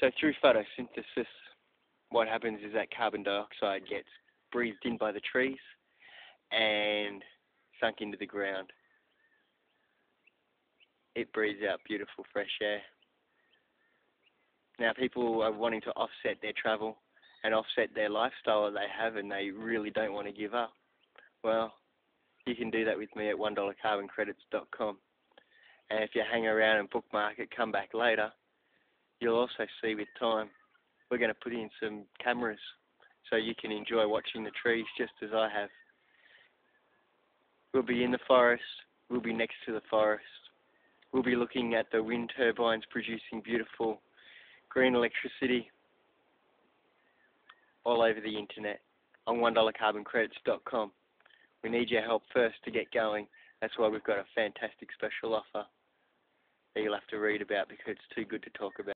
So through photosynthesis, what happens is that carbon dioxide gets breathed in by the trees and sunk into the ground. It breathes out beautiful fresh air. Now people are wanting to offset their travel and offset their lifestyle that they have and they really don't want to give up. Well, you can do that with me at $1carboncredits.com. And if you hang around and bookmark it, come back later, you'll also see with time, we're going to put in some cameras so you can enjoy watching the trees just as I have. We'll be in the forest, we'll be next to the forest, we'll be looking at the wind turbines producing beautiful green electricity all over the internet on $1carboncredits.com. We need your help first to get going. That's why we've got a fantastic special offer that you'll have to read about because it's too good to talk about.